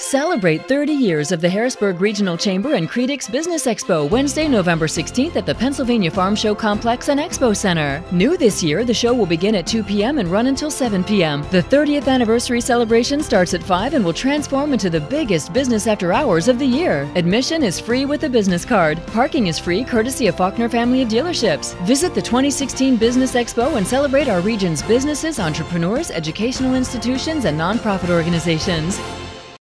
Celebrate 30 years of the Harrisburg Regional Chamber and CREDC's Business Expo Wednesday, November 16th at the Pennsylvania Farm Show Complex and Expo Center. New this year, the show will begin at 2 p.m. and run until 7 p.m. The 30th anniversary celebration starts at 5 and will transform into the biggest business after hours of the year. Admission is free with a business card. Parking is free courtesy of Faulkner Family of Dealerships. Visit the 2016 Business Expo and celebrate our region's businesses, entrepreneurs, educational institutions, and nonprofit organizations.